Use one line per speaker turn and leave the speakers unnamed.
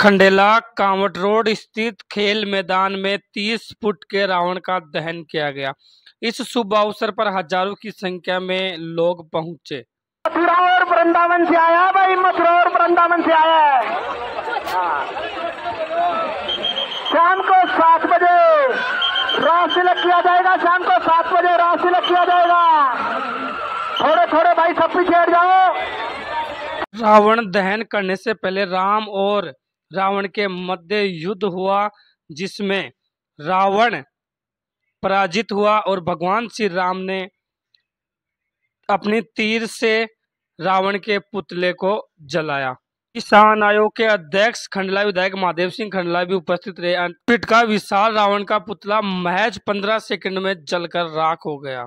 Khandela Kanwat road स्थित खेल मैदान में 30 फुट के रावण का दहन किया गया। इस शुभ अवसर पर हज़ारों की संख्या में लोग पहुँचे।
मथुरा और वृंदावन से आया है भाई मथुरा और वृंदावन से आया है। शाम को सात बजे रास तिलक किया जाएगा शाम को सात बजे रास तिलक किया जाएगा। थोड़े थोड़े भाई सब पीछे हट जाओ।
रावण दहन करने से पहले राम और रावण के मध्य युद्ध हुआ, जिसमें रावण पराजित हुआ और भगवान श्री राम ने अपनी तीर से रावण के पुतले को जलाया। किसान आयोग के अध्यक्ष खंडला विधायक महादेव सिंह खंडला भी उपस्थित रहे। पीठ का विशाल रावण का पुतला महज पंद्रह सेकंड में जलकर राख हो गया।